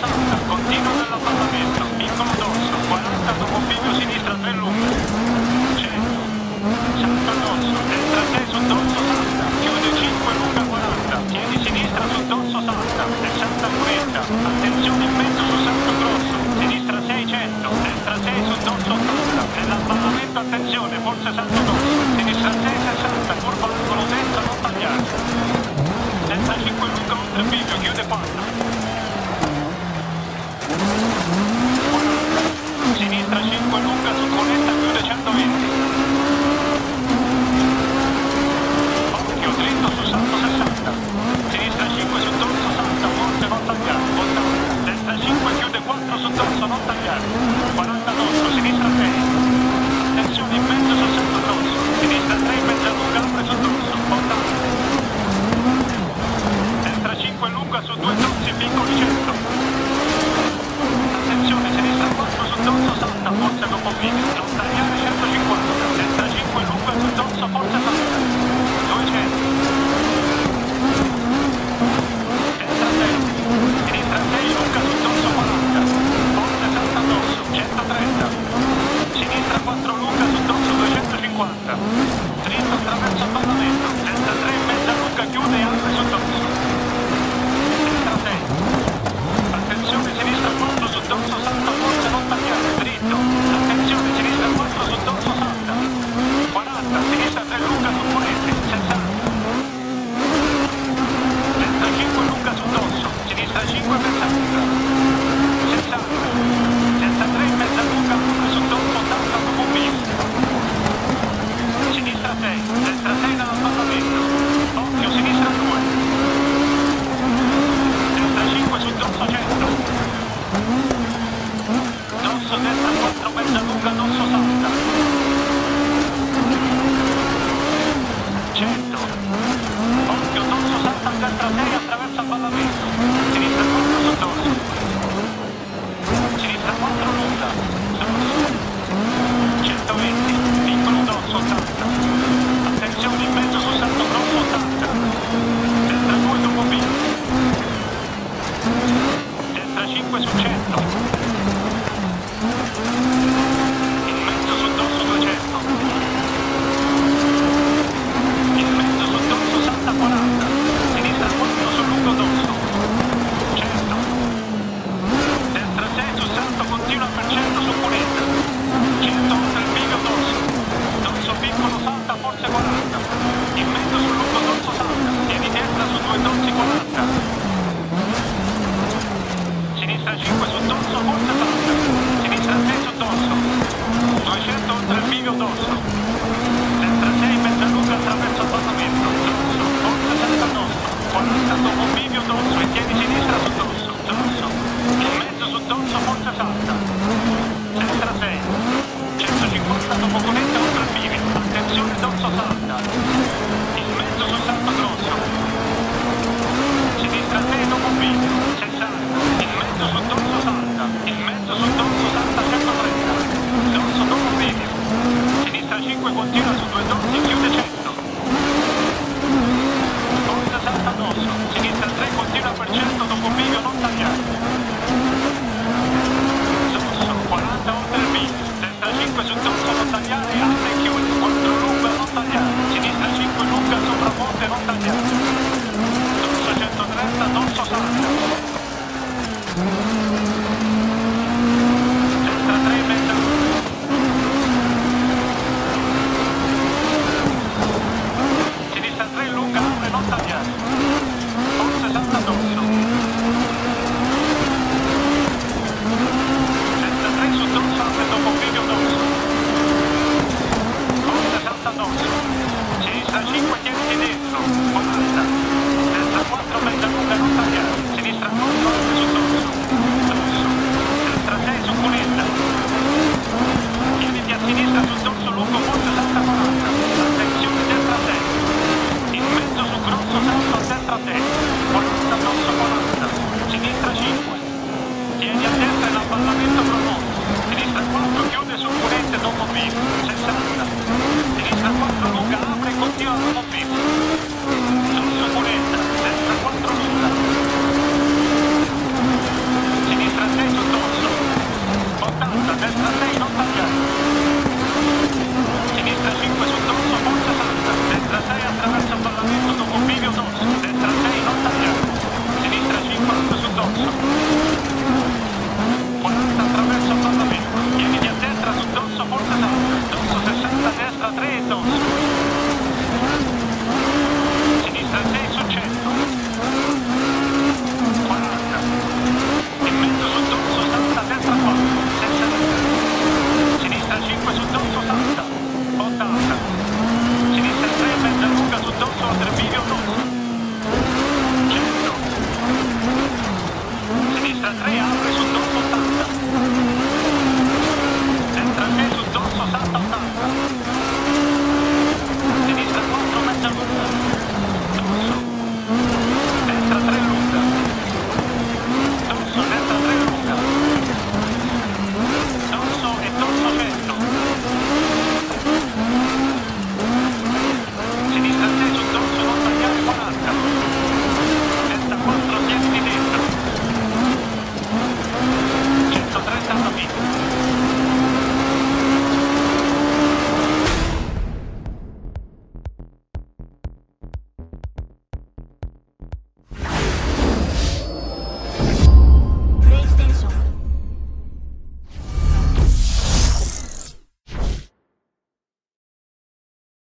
60, continuo dell'abbassamento, piccolo dorso, 40 dopo figlio sinistra 3 lungo, 100, salto dorso, destra 3 sul dorso salta, chiude 5 lunga 40, tieni sinistra sul dorso salta, 60 40, attenzione in mezzo sul salto grosso, sinistra 600, destra 6 sul dorso 80, nell'abbassamento attenzione, forse salto dorso, sinistra 6 60, curva angolo destra non tagliare, destra lunga oltre figlio, chiude 4. 30 attraverso palla destra, 33 mezza lunga chiude e altre sotto Thank you. braccio dorso e tieni sinistra su dorso, dorso, in mezzo su dorso forza salta, destra 6, 150 dopo coletta oltre il bivio, attenzione dorso salta, in mezzo sul salto grosso,